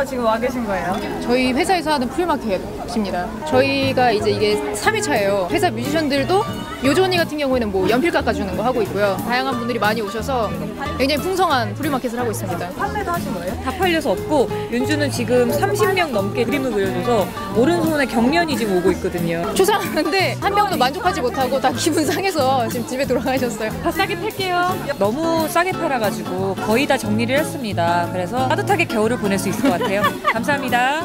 하러 지금 와 계신 거예요? 저희 회사에서 하는 플리마켓입니다. 저희가 이제 이게 3회차예요. 회사 뮤지션들도 요조언니 같은 경우에는 뭐 연필 깎아주는 거 하고 있고요. 다양한 분들이 많이 오셔서 굉장히 풍성한 플리마켓을 하고 있습니다. 판매도 하신 거예요? 다 팔려서 없고 윤주는 지금 30명 넘게 그림을 그려줘서 오른손에 경련이 지금 오고 있거든요. 초상하는데 한 명도 만족하지 못하고 다 기분 상해서 지금 집에 돌아가셨어요. 다 싸게 팔게요. 너무 싸게 팔아가지고 거의 다 정리를 했습니다. 그래서 따뜻하게 겨울을 보낼 수 있을 것 같아요. 감사합니다.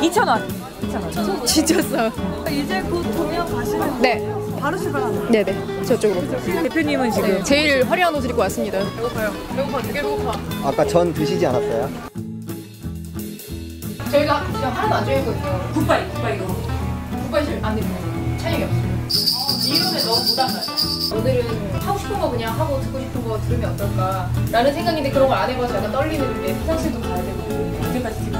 2,000원. 2,000원. 진짜 싸. 이제 곧 공연 가시는 네. 바로 출발하는 네네. 저쪽으로. 대표님은 지금 네, 제일 화려한 옷을 입고 왔습니다. 배고파요. 배고파. 되게 배고파. 아까 전 드시지 않았어요? 저희가 그냥 하나도 안 정했거든요. 굿바이, 굿바이로. 국가실 안 됩니다. 찬영이 없어요. 너무 부담가요. 오늘은 하고 싶은 거 그냥 하고 듣고 싶은 거 들으면 어떨까 라는 생각인데 그런 걸 안 해봐서 약간 떨리는데 화장실도 가야 되고 언제까지 찍고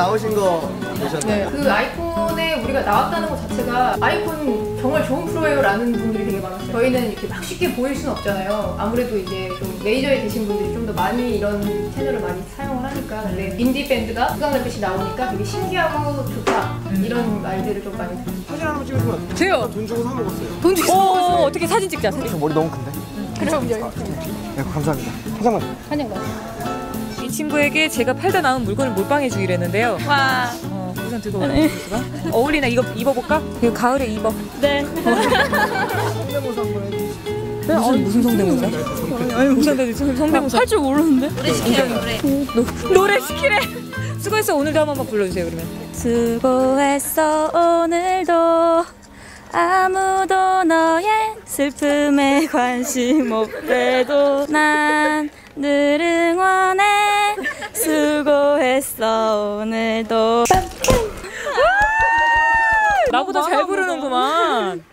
나오신 거 보셨나요? 네, 그 아이콘에 우리가 나왔다는 것 자체가 아이콘 정말 좋은 프로예요라는 분들이 되게 많았어요. 저희는 이렇게 막 쉽게 보일 수는 없잖아요. 아무래도 이제 좀 메이저에 계신 분들이 좀 더 많이 이런 채널을 많이 사용을 하니까 근데 인디 밴드가 수강달빛이 나오니까 되게 신기하고 좋다 이런 말들을 좀 많이 들었어요. 사진 하나만 찍으시면 저요. 돈 주고 사 먹었어요. 돈 주고 오, 어떻게 사진 찍자. 사진. 저 머리 너무 큰데? 그럼 여기 네, 감사합니다. 사장님. 한양 나. 이 친구에게 제가 팔다 나온 물건을 몰빵해 주기로 했는데요. 와. 어, 우선 들고 와요. 어울리나 이거 입어볼까? 이거 가을에 입어. 네. 무슨 무슨 성대모사? 무슨 성대모사? 성대모사 할 줄 모르는데? 노래 시키래 노래. 노래 시키래. 수고했어 오늘도 한 번만 불러주세요 그러면. 수고했어 오늘도 아무도 너의 슬픔에 관심 없대도 난늘 응원해 수고했어 오늘도 나보다 잘 부르는구만.